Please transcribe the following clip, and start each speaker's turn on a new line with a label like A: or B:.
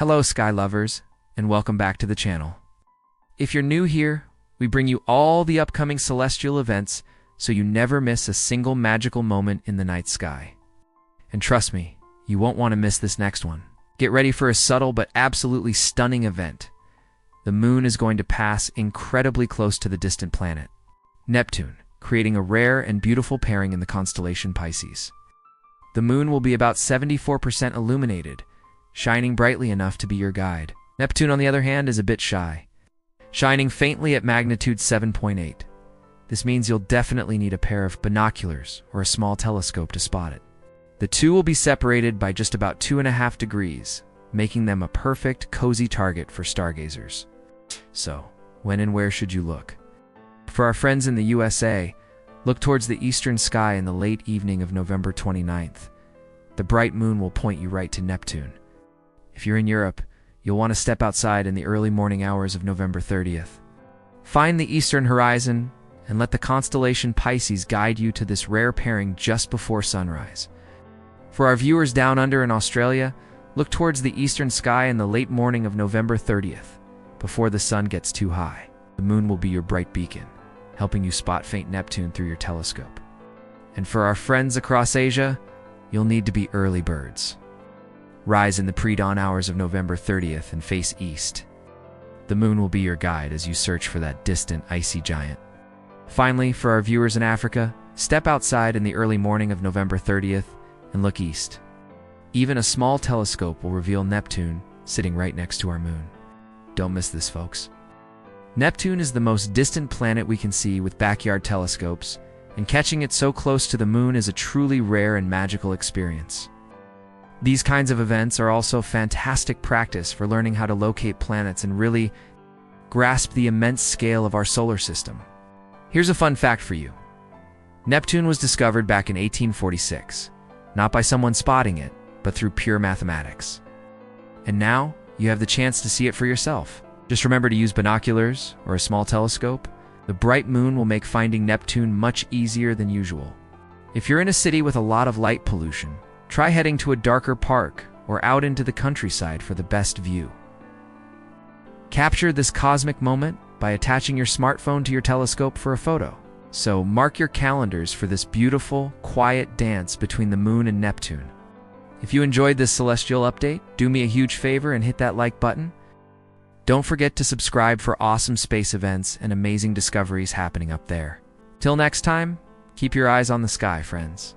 A: Hello, sky lovers, and welcome back to the channel. If you're new here, we bring you all the upcoming celestial events so you never miss a single magical moment in the night sky. And trust me, you won't want to miss this next one. Get ready for a subtle but absolutely stunning event. The moon is going to pass incredibly close to the distant planet, Neptune, creating a rare and beautiful pairing in the constellation Pisces. The moon will be about 74% illuminated, shining brightly enough to be your guide. Neptune, on the other hand, is a bit shy, shining faintly at magnitude 7.8. This means you'll definitely need a pair of binoculars or a small telescope to spot it. The two will be separated by just about two and a half degrees, making them a perfect, cozy target for stargazers. So, when and where should you look? For our friends in the USA, look towards the eastern sky in the late evening of November 29th. The bright moon will point you right to Neptune. If you're in Europe, you'll want to step outside in the early morning hours of November 30th. Find the eastern horizon and let the constellation Pisces guide you to this rare pairing just before sunrise. For our viewers down under in Australia, look towards the eastern sky in the late morning of November 30th, before the sun gets too high. The moon will be your bright beacon, helping you spot faint Neptune through your telescope. And for our friends across Asia, you'll need to be early birds. Rise in the pre-dawn hours of November 30th and face east. The moon will be your guide as you search for that distant icy giant. Finally, for our viewers in Africa, step outside in the early morning of November 30th and look east. Even a small telescope will reveal Neptune sitting right next to our moon. Don't miss this, folks. Neptune is the most distant planet we can see with backyard telescopes, and catching it so close to the moon is a truly rare and magical experience. These kinds of events are also fantastic practice for learning how to locate planets and really grasp the immense scale of our solar system. Here's a fun fact for you. Neptune was discovered back in 1846, not by someone spotting it, but through pure mathematics. And now, you have the chance to see it for yourself. Just remember to use binoculars or a small telescope. The bright moon will make finding Neptune much easier than usual. If you're in a city with a lot of light pollution, Try heading to a darker park or out into the countryside for the best view. Capture this cosmic moment by attaching your smartphone to your telescope for a photo. So mark your calendars for this beautiful, quiet dance between the moon and Neptune. If you enjoyed this celestial update, do me a huge favor and hit that like button. Don't forget to subscribe for awesome space events and amazing discoveries happening up there. Till next time, keep your eyes on the sky, friends.